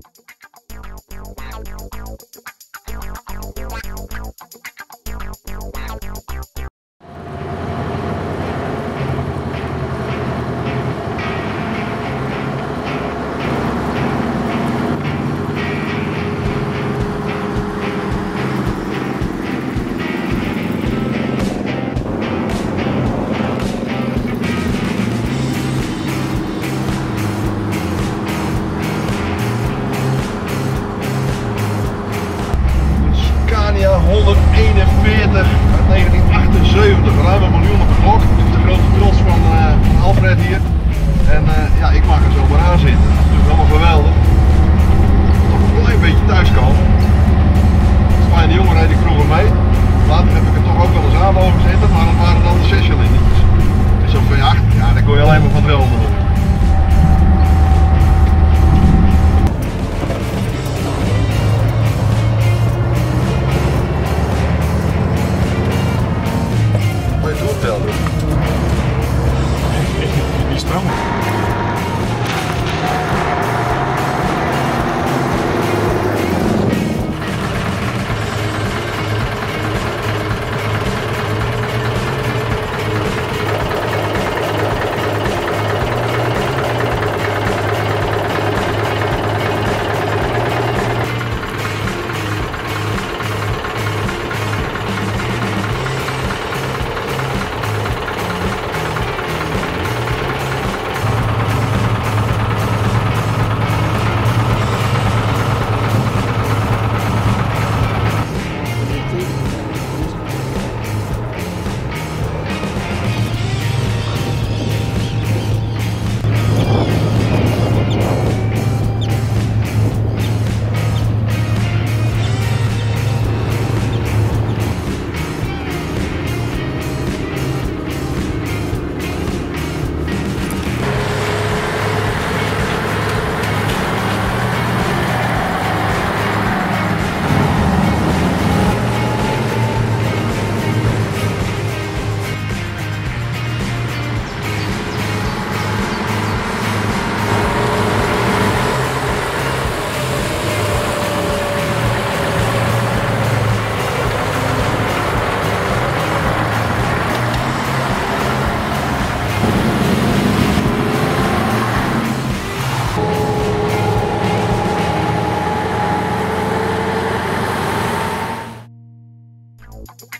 Scania gente. Wow.